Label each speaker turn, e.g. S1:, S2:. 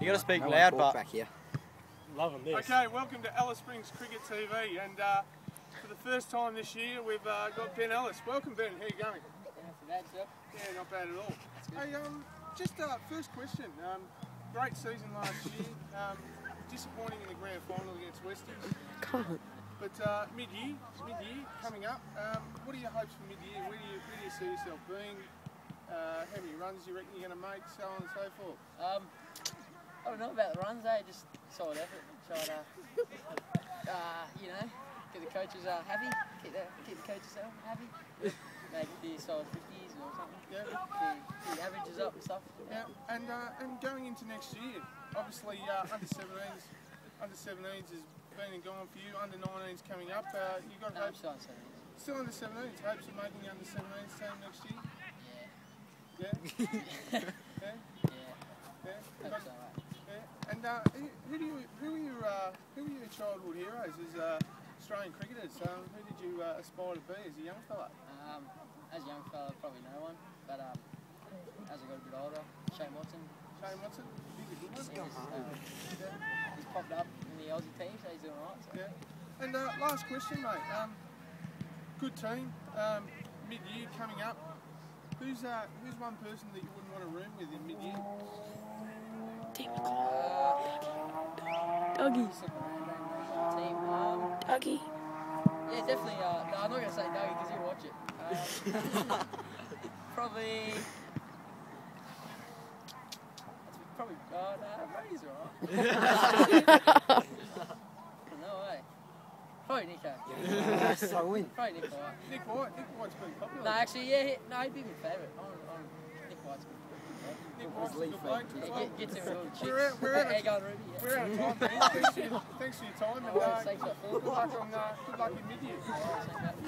S1: You got to speak
S2: No
S1: loud,
S2: one
S1: but
S2: back here.
S3: Loving this.
S4: Okay, welcome to Alice Springs Cricket TV, and uh, for the first time this year, we've uh, got Ben Ellis. Welcome, Ben. How you going? Yeah, not bad at all. Hey, um, just uh, first question. Um, great season last year. Um, disappointing in the grand final against Westies. But uh, mid-year, mid-year coming up. Um, what are your hopes for mid-year? Where do you where do you see yourself being? Uh, how many runs do you reckon you're going to make? So on and so forth.
S5: Um, I don't know about the runs, eh? Just solid effort. Try to, uh, you know, get the coaches uh, happy. Keep the, keep the coaches uh, happy. Make the solid 50s or something.
S4: Yeah.
S5: Keep, keep the averages up and stuff.
S4: Yeah, and uh, and going into next year, obviously uh, under 17s, under 17s has been and gone for you. Under 19s coming up. Uh, you got
S5: No, I'm
S4: hopes
S5: still on 70s.
S4: still under 17s. Hopes of making the under 17s team next year.
S5: Yeah.
S4: yeah.
S5: Hope
S4: Got-
S5: so, mate.
S4: yeah. And uh, who, do you who are your uh, who are your childhood heroes as uh, Australian cricketers? Um, who did you uh, aspire to be as a young fella?
S5: Um, as a young fella, probably no one. But um, as I got a bit older, Shane Watson.
S4: Shane Watson. He's a good one.
S5: He's, uh, he's popped up in the Aussie team, so he's doing alright. So.
S4: Yeah. And uh, last question, mate. Um, good team. Um, mid-year coming up. Who's uh, who's one person that you wouldn't want to room with in mid-year?
S6: Dougie.
S5: Just looking around, around, around the team. Um,
S6: Dougie.
S5: Yeah, definitely. Uh, no, I'm not going to say Dougie because he'll watch it. Um, probably. Probably. Oh, no, Brady's alright. no way. Probably Nico.
S2: Yes, I win.
S5: Probably Nick White.
S4: Nick White. Nick White's been popular.
S5: No, actually, yeah, he, no, he'd be my favourite. I'm, I'm, Nick White's good.
S4: Nick White's a good bloke.
S5: Yeah,
S4: as well.
S5: get, gets him with all the chicks.
S4: We're out- we're out of-
S5: Egg on Yeah.
S4: We're out of time, Thanks for your, thanks for your time, and uh,
S5: Thanks for the
S4: good luck on uh, good luck in mid-year.